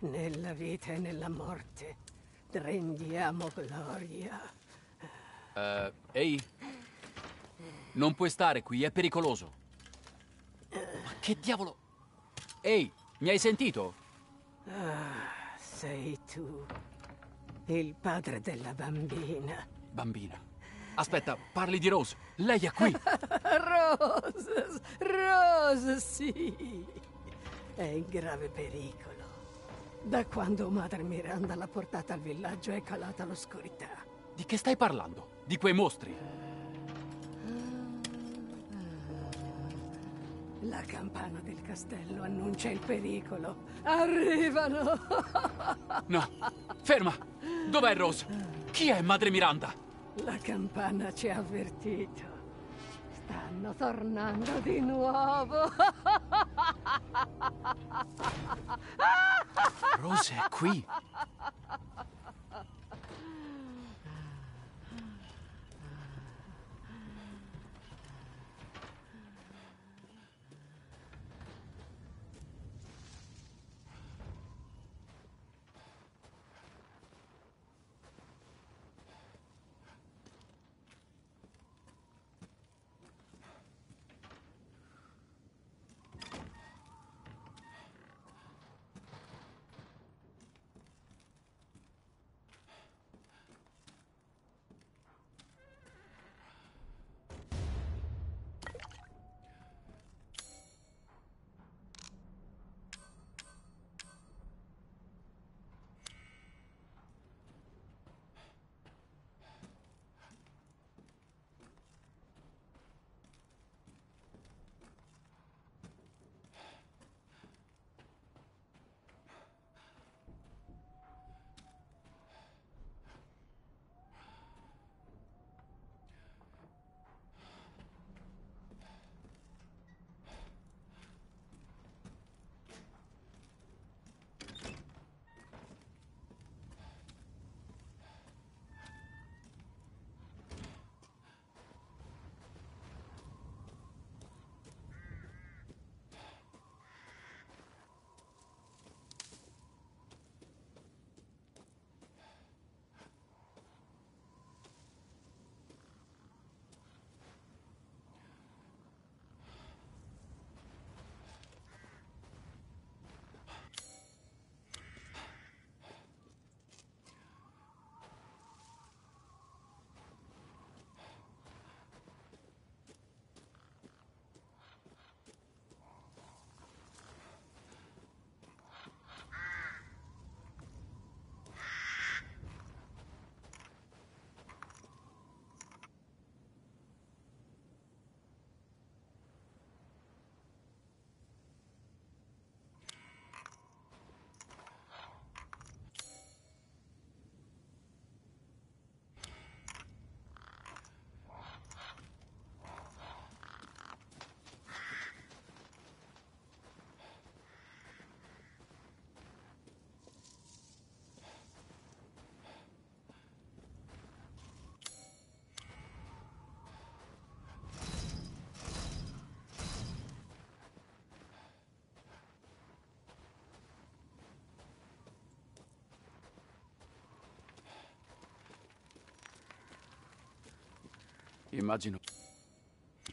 nella vita e nella morte. Rendiamo gloria. Uh, ehi, non puoi stare qui, è pericoloso. Ma che diavolo? Ehi, mi hai sentito? Ah, sei tu, il padre della bambina. Bambina? Aspetta, parli di Rose. Lei è qui. Rose, Rose, sì. È in grave pericolo. Da quando Madre Miranda l'ha portata al villaggio è calata l'oscurità. Di che stai parlando? Di quei mostri? La campana del castello annuncia il pericolo. Arrivano! No, ferma! Dov'è Rose? Chi è Madre Miranda? La campana ci ha avvertito. Stanno tornando di nuovo. Rose è qui. Immagino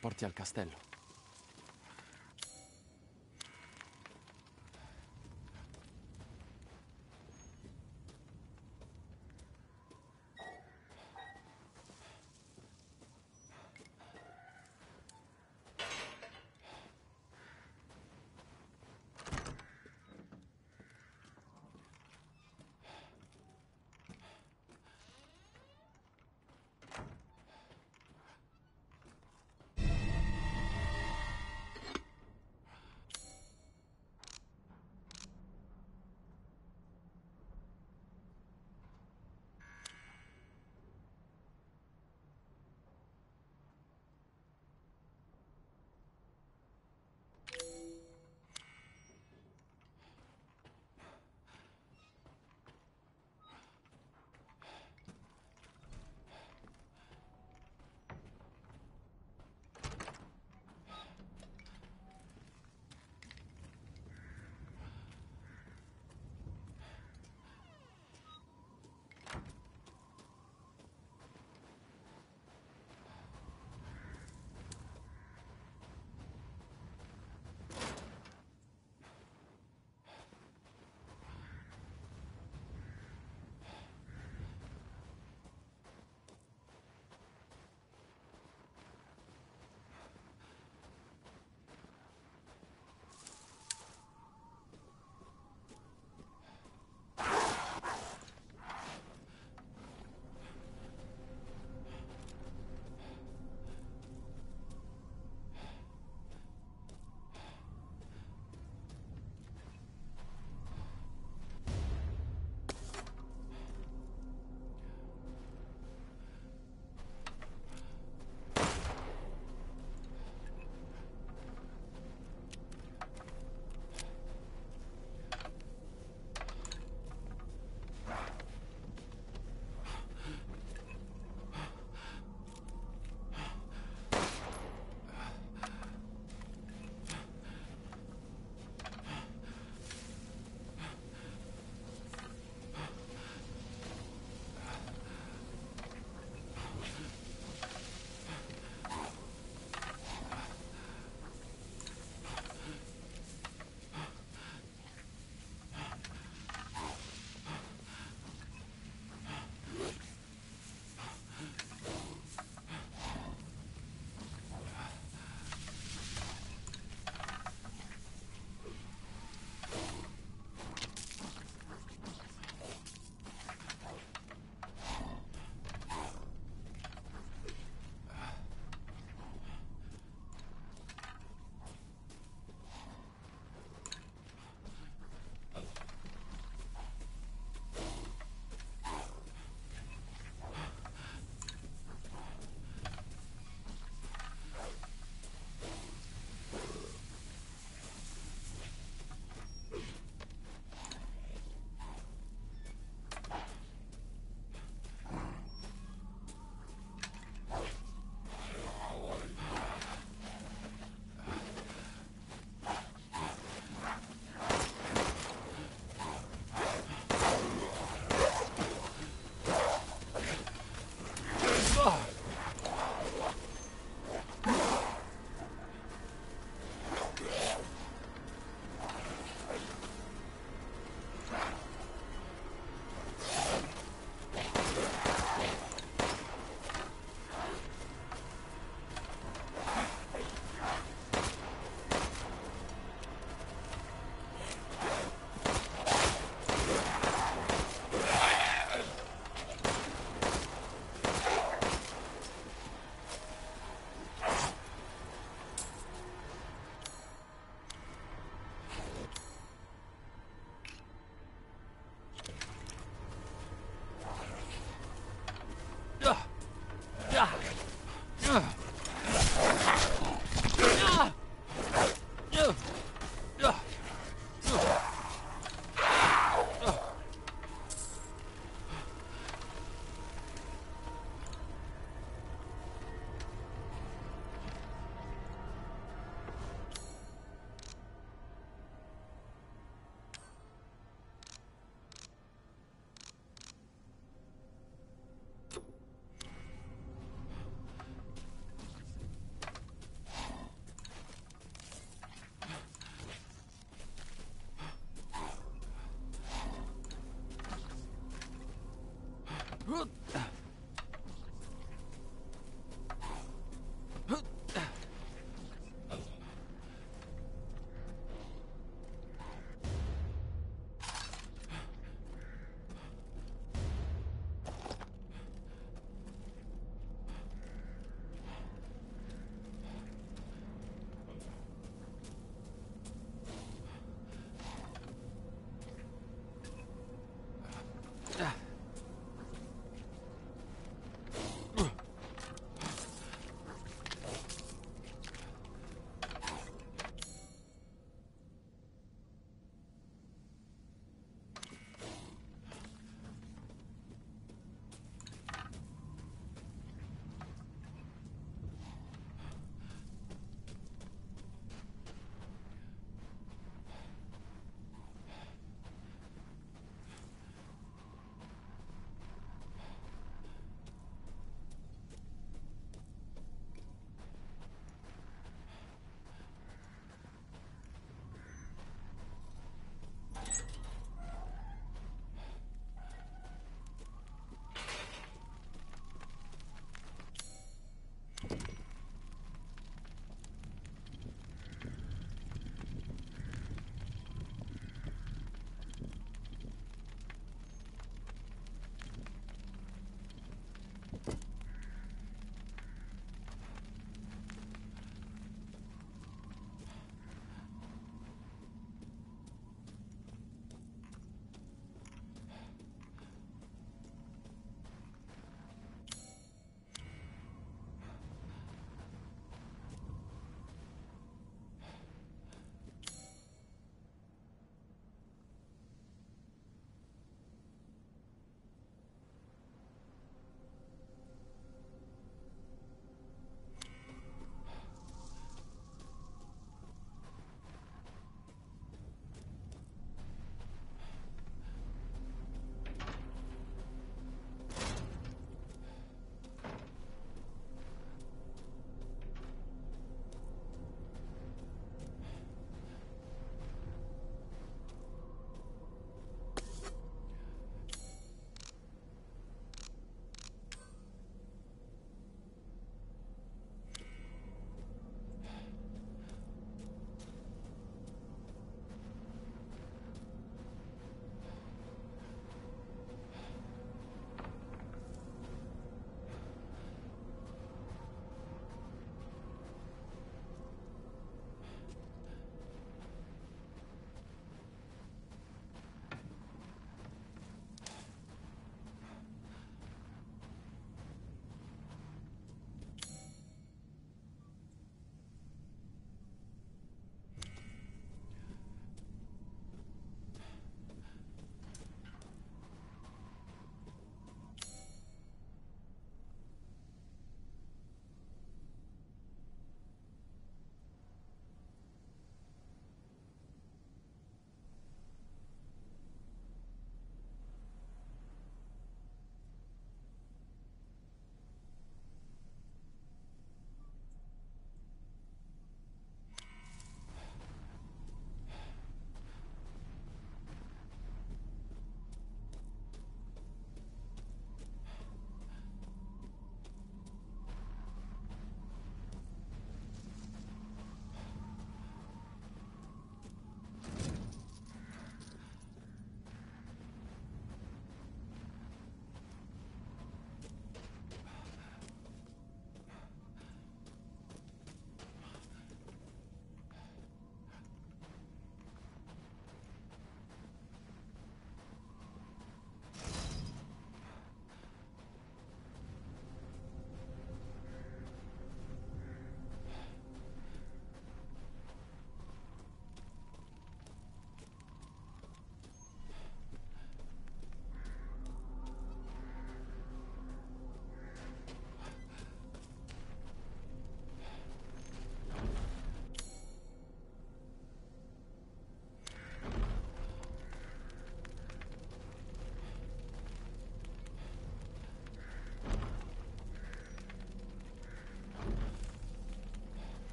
porti al castello.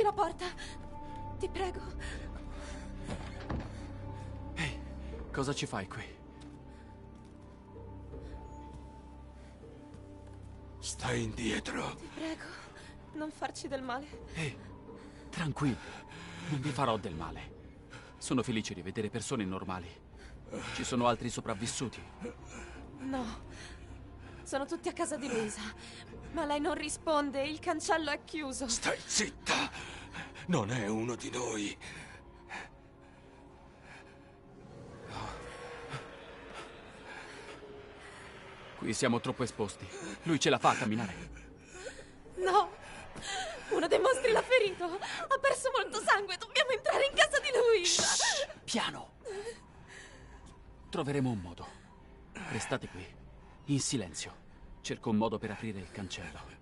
Chiudi la porta. Ti prego. Ehi, cosa ci fai qui? Stai indietro. Ti prego. Non farci del male. Ehi, tranquilli, non vi farò del male. Sono felice di vedere persone normali. Ci sono altri sopravvissuti. No. Sono tutti a casa di Luisa. Ma lei non risponde, il cancello è chiuso. Stai zitta. Non è uno di noi. Qui siamo troppo esposti. Lui ce la fa a camminare. No! Uno dei mostri l'ha ferito! Ha perso molto sangue! Dobbiamo entrare in casa di Luisa! Shh, piano! Troveremo un modo. Restate qui, in silenzio. Cerco un modo per aprire il cancello.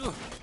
Aduh.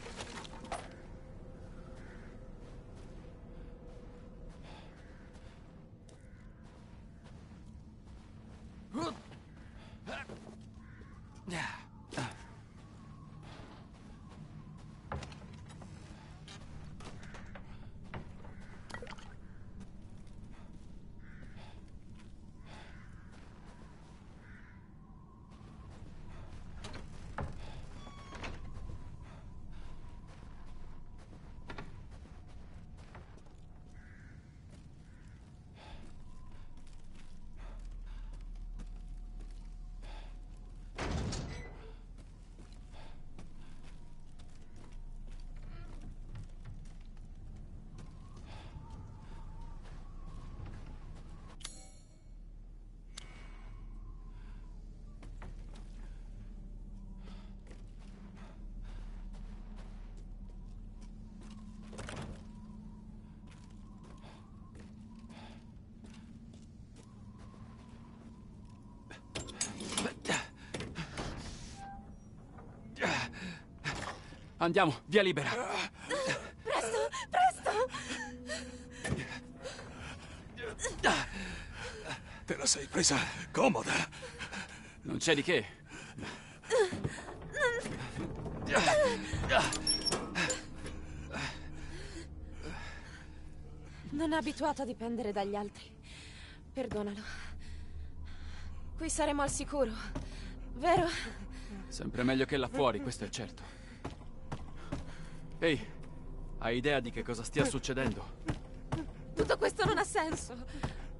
Andiamo, via libera. Presto, presto! Te la sei presa comoda. Non c'è di che. Non è abituato a dipendere dagli altri. Perdonalo. Qui saremo al sicuro, vero? Sempre meglio che là fuori, questo è certo. Ehi, hai idea di che cosa stia succedendo? Tutto questo non ha senso.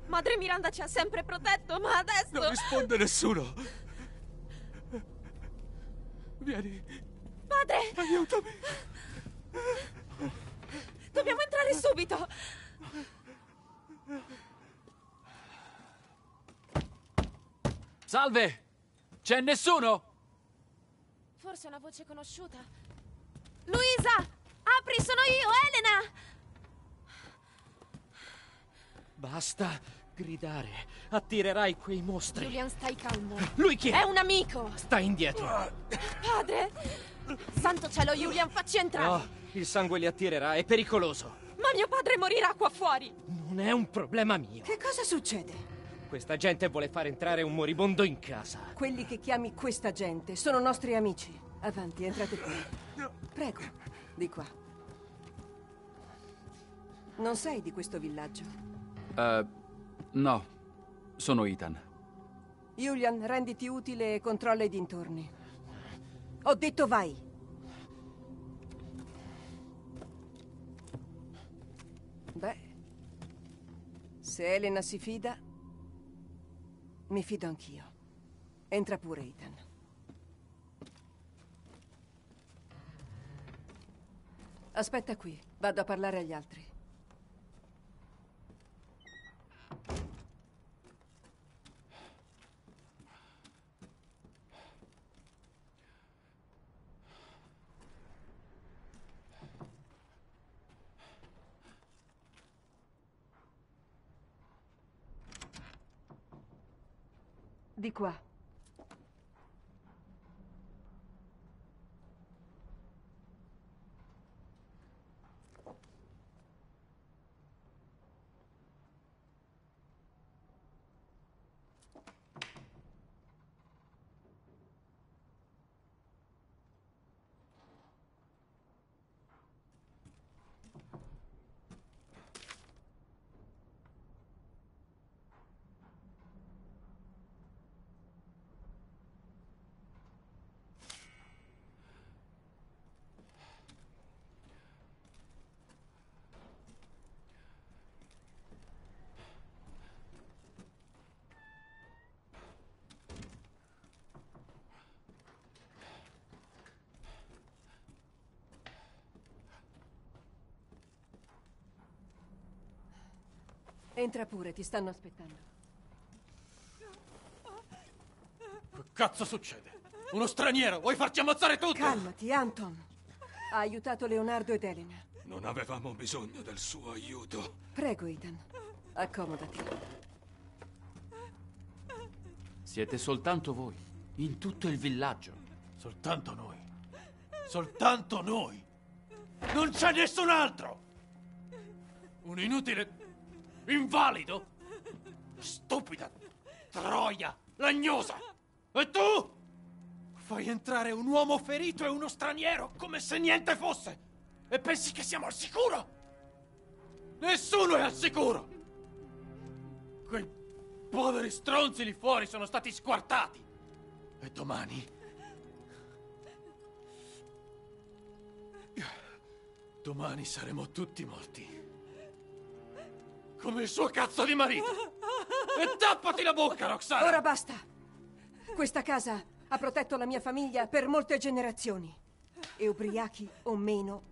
Madre Miranda ci ha sempre protetto, ma adesso... Non risponde nessuno. Vieni, Padre, aiutami. dobbiamo entrare subito. Salve! C'è nessuno? Forse è una voce conosciuta. Luisa! Apri, sono io, Elena! Basta gridare. Attirerai quei mostri. Julian, stai calmo. Lui chi è? È un amico! Sta indietro. Padre! Santo cielo, Julian, facci entrare! No, il sangue li attirerà, è pericoloso. Ma mio padre morirà qua fuori! Non è un problema mio. Che cosa succede? Questa gente vuole far entrare un moribondo in casa. Quelli che chiami questa gente sono nostri amici. Avanti, entrate qui. Prego, di qua. Non sei di questo villaggio. Eh, no. Sono Ethan. Julian, renditi utile e controlla i dintorni. Ho detto vai. Se Elena si fida, mi fido anch'io. Entra pure, Ethan. Aspetta qui, vado a parlare agli altri. Di qua. Entra pure, ti stanno aspettando. Che cazzo succede? Uno straniero! Vuoi farci ammazzare tutti? Calmati, Anton. Ha aiutato Leonardo ed Elena. Non avevamo bisogno del suo aiuto. Prego, Ethan. Accomodati. Siete soltanto voi, in tutto il villaggio. Soltanto noi. Soltanto noi. Non c'è nessun altro! Un inutile invalido? Stupida troia, lagnosa! E tu? Fai entrare un uomo ferito e uno straniero come se niente fosse! E pensi che siamo al sicuro? Nessuno è al sicuro! Quei poveri stronzi lì fuori sono stati squartati! E domani... Domani saremo tutti morti. Come il suo cazzo di marito! E tappati la bocca, Roxana! Ora basta. Questa casa ha protetto la mia famiglia per molte generazioni. E ubriachi o meno,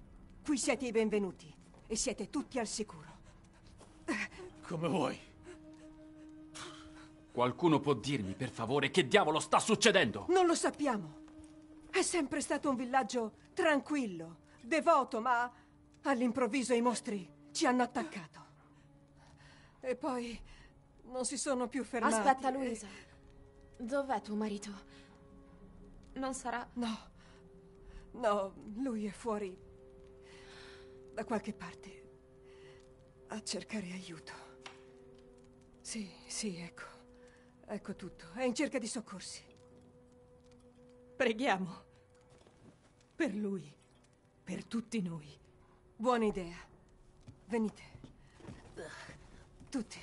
qui siete i benvenuti. E siete tutti al sicuro. Come vuoi. Qualcuno può dirmi, per favore, che diavolo sta succedendo? Non lo sappiamo. È sempre stato un villaggio tranquillo, devoto, ma all'improvviso i mostri ci hanno attaccato. E poi non si sono più fermati. Aspetta, Luisa. Dov'è tuo marito? Non sarà... No, no, lui è fuori da qualche parte a cercare aiuto. Sì, sì, ecco. Ecco tutto. È in cerca di soccorsi. Preghiamo. Per lui. Per tutti noi. Buona idea. Venite. Tutti.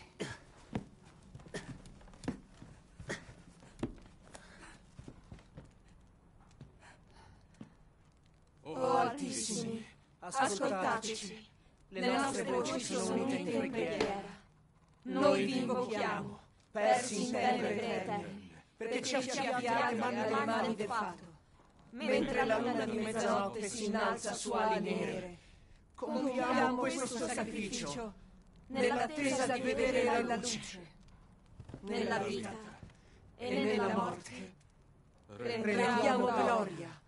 Oh Altissimi, ascoltateci. Le nostre voci sono unite in preghiera. Noi vi invochiamo, persi in tenebre eterne, perché ci affiate dalle mani del fato. Mentre la luna di mezzanotte si innalza su ali nere, compiamo questo sacrificio nell'attesa di vedere la luce, nella vita e nella morte. Rendiamo gloria.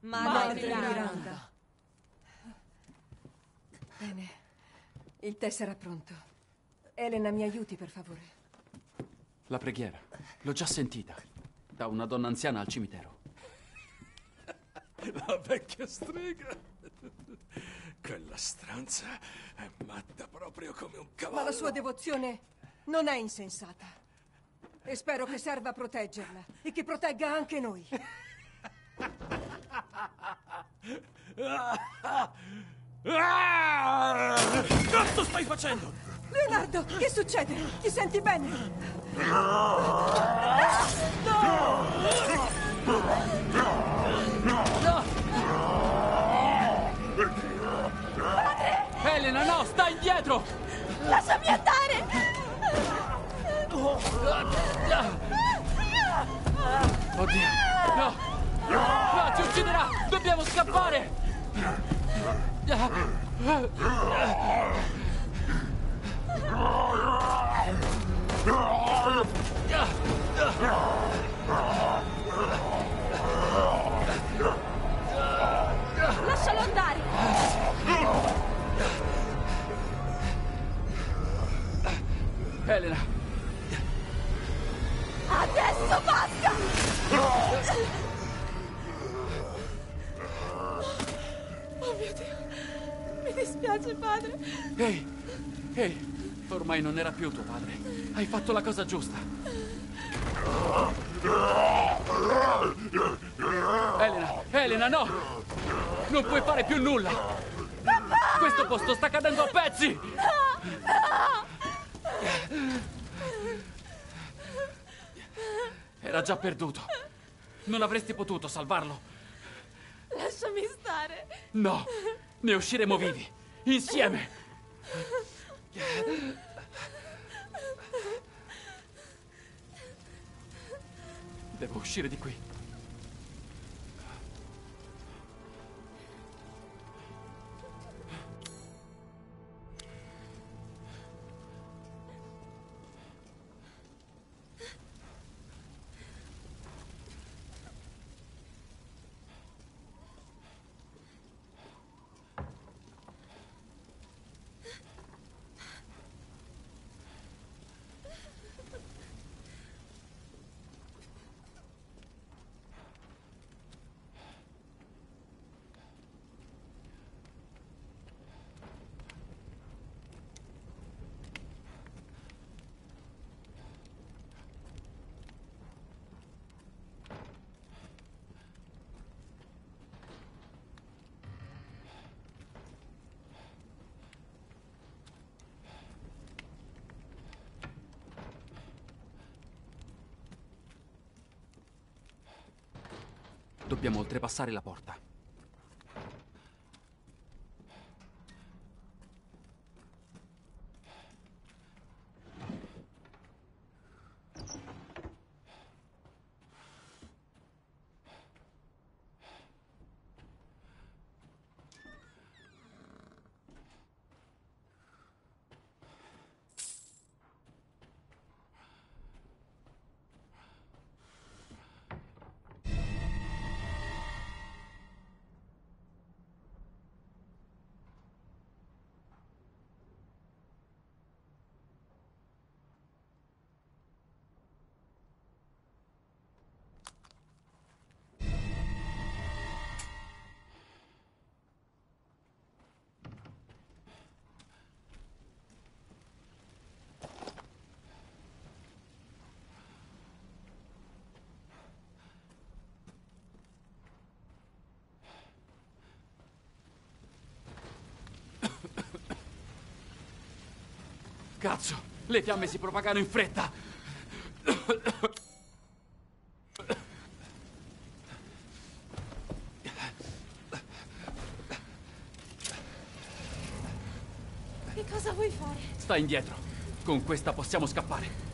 Madre. Miranda. Bene. Il tè sarà pronto. Elena, mi aiuti, per favore. La preghiera. L'ho già sentita. Da una donna anziana al cimitero. La vecchia strega. Quella stranza è matta proprio come un cavallo. Ma la sua devozione non è insensata. E spero che serva a proteggerla e che protegga anche noi. Ah! Cazzo stai facendo? Leonardo, che succede? Ti senti bene? Elena, no, stai indietro! Lasciami andare! Oddio! No! No, ci ucciderà! Dobbiamo scappare! Lascialo Elena! Adesso basta! Oh mio Dio! Mi dispiace, padre. Ehi! Ehi! Ormai non era più tuo padre. Hai fatto la cosa giusta. Elena! Elena, no! Non puoi fare più nulla! Questo posto sta cadendo a pezzi! Era già perduto. Non avresti potuto salvarlo. Lasciami stare. No! Ne usciremo vivi! Insieme! Devo uscire di qui. Dobbiamo oltrepassare la porta. Cazzo! Le fiamme si propagano in fretta! Che cosa vuoi fare? Sta indietro. Con questa possiamo scappare.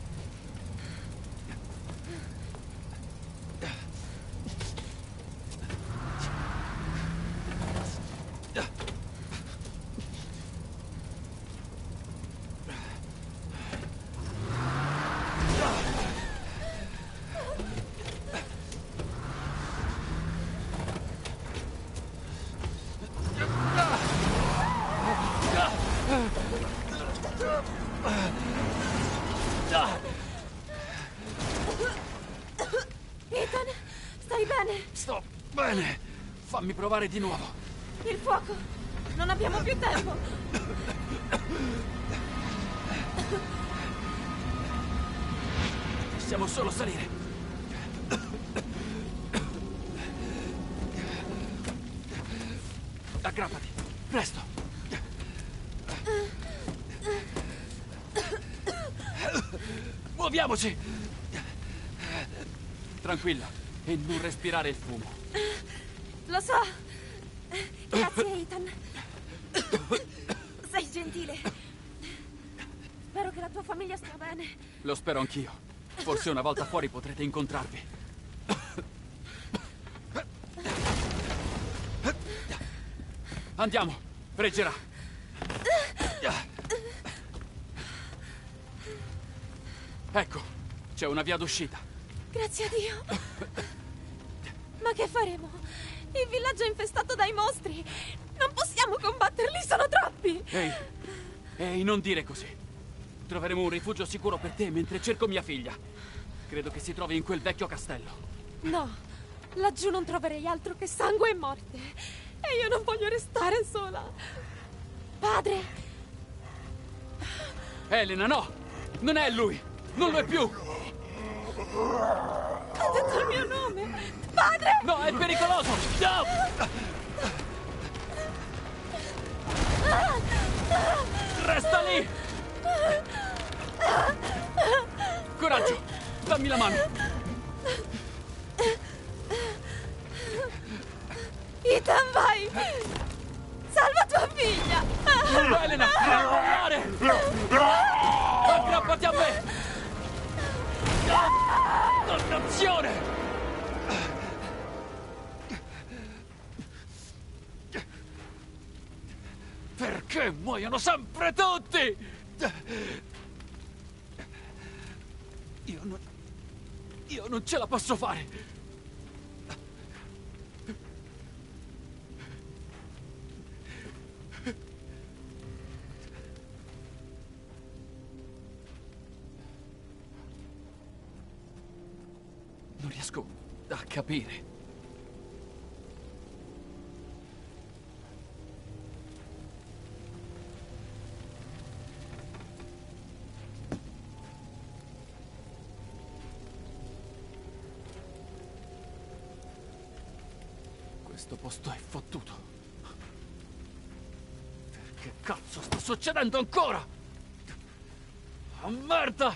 Ethan, stai bene? Sto bene. Provare di nuovo. Il fuoco. Non abbiamo più tempo. Possiamo solo salire. Aggrappati. Presto. Muoviamoci. Tranquilla. E non respirare il fumo. Lo so. Grazie, Ethan. Sei gentile. Spero che la tua famiglia stia bene. Lo spero anch'io. Forse una volta fuori potrete incontrarvi. Andiamo, reggerà. Ecco, c'è una via d'uscita. Grazie a Dio. Ma che faremo? Il villaggio è infestato dai mostri. Non possiamo combatterli, sono troppi. Ehi, ehi, non dire così. Troveremo un rifugio sicuro per te mentre cerco mia figlia. Credo che si trovi in quel vecchio castello. No, laggiù non troverei altro che sangue e morte. E io non voglio restare sola. Padre, Elena, no! Non è lui! Non lo è più! ha detto il mio nome. Padre! No, è pericoloso! No! Resta lì! Coraggio! Dammi la mano! Ethan, vai! Salva tua figlia! No, Elena! Non mollare! Aggrappati a me! Dannazione! Sempre tutti? Io non... Io non ce la posso fare! Non riesco a capire. Posto è fottuto. Che cazzo sta succedendo ancora? Oh, merda!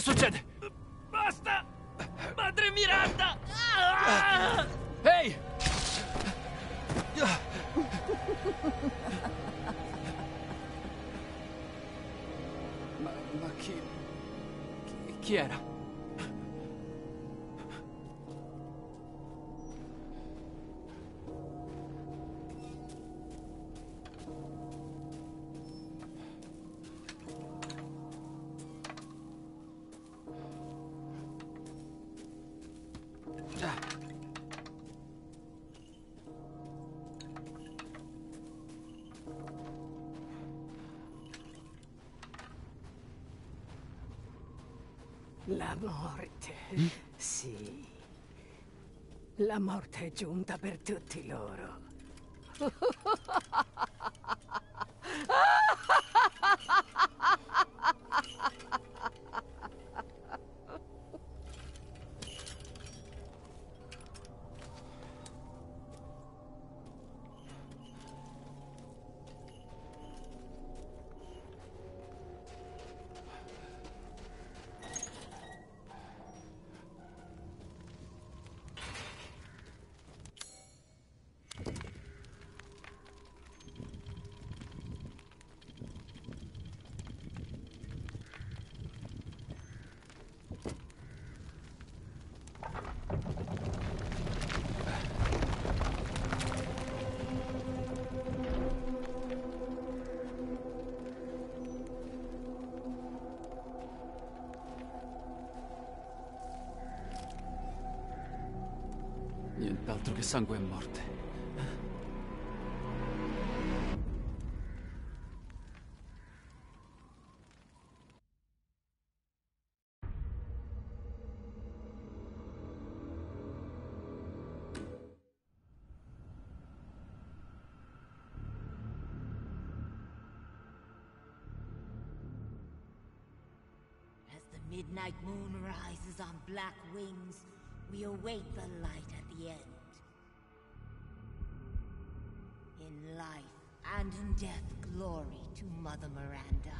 Che succede? Basta! Madre Miranda! Ehi! Ma, ma chi, chi... Chi era? La morte. Sì. La morte è giunta per tutti loro. nient'altro che sangue e morte. To Mother Miranda.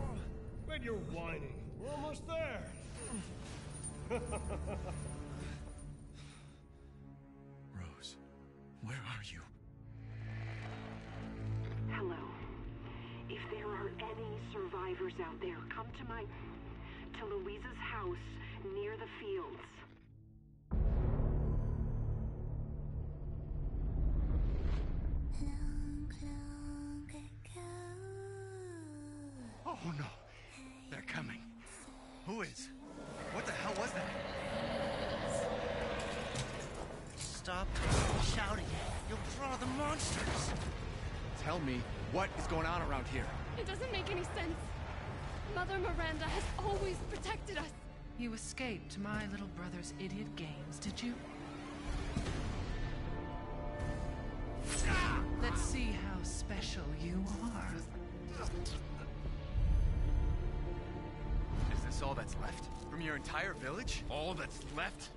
Oh, when you're whining, we're almost there. Rose, where are you? Hello. If there are any survivors out there, come to my. to Louisa's house near the fields. Oh no! They're coming. Who is? What the hell was that? Stop shouting. You'll draw the monsters. Tell me, what is going on around here? It doesn't make any sense. Mother Miranda has always protected us. You escaped my little brother's idiot games, did you? Let's see how special you are. Is this all that's left? From your entire village? All that's left?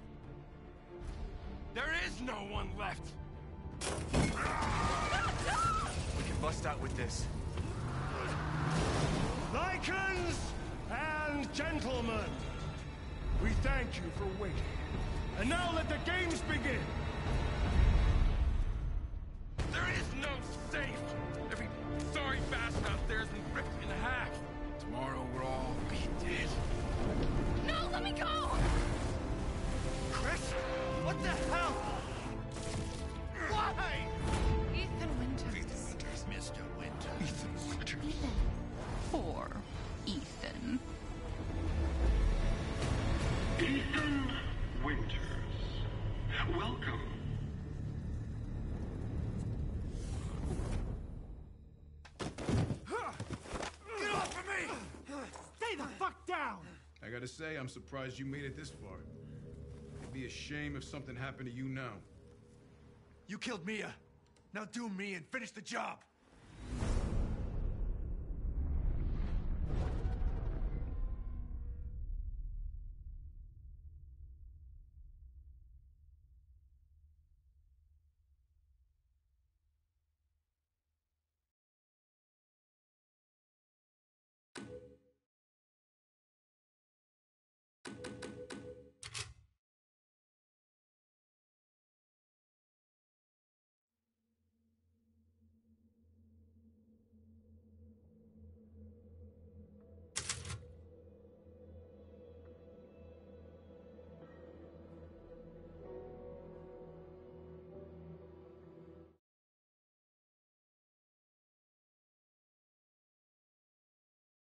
There is no one left! We can bust out with this. Lycans and gentlemen, we thank you for waiting. And now let the games begin. There is no safe! Every sorry bastard out there has been ripped in half. Tomorrow we'll all be dead. No, let me go! Chris? What the hell? Why? Ethan Winters. Mr. Winter. Ethan Winters. Poor Ethan. Say, I'm surprised you made it this far. It'd be a shame if something happened to you now. You killed Mia. Now do me and finish the job.